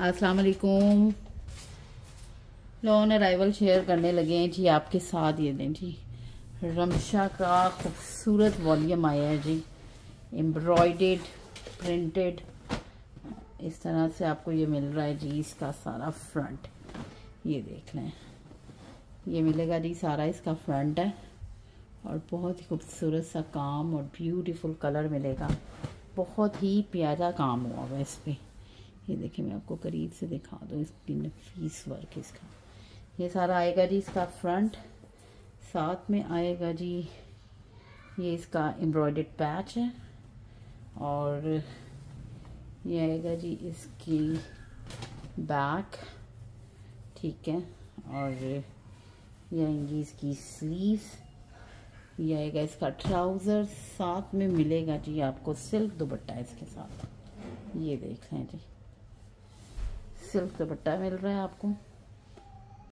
अस्सलाम वालेकुम loan arrival share करने लगे हैं जी आपके साथ ये दें जी। रमशा का खूबसूरत वॉल्यूम आया है जी। एम्ब्रॉयडेड, प्रिंटेड, इस तरह से आपको ये मिल रहा है जी, इसका सारा फ्रंट। ये देख लें। ये मिलेगा जी सारा इसका फ्रंट है। और बहुत ही खूबसूरत सा काम और ब्यूटीफुल कलर मिलेगा। बहुत ही प्यारा काम हुआ हुआ इस पर ये देखिए मैं आपको करीब से दिखा दूँ इसकी नफीस वर्क इसका। ये सारा आएगा जी इसका फ्रंट, साथ में आएगा जी ये इसका एम्ब्रॉयड पैच है और ये आएगा जी इसकी बैक, ठीक है, और ये आएँगी इसकी स्लीव्स, ये आएगा इसका ट्राउज़र, साथ में मिलेगा जी आपको सिल्क दुपट्टा इसके साथ। ये देख लें जी। सिल्क दुपट्टा मिल रहा है आपको?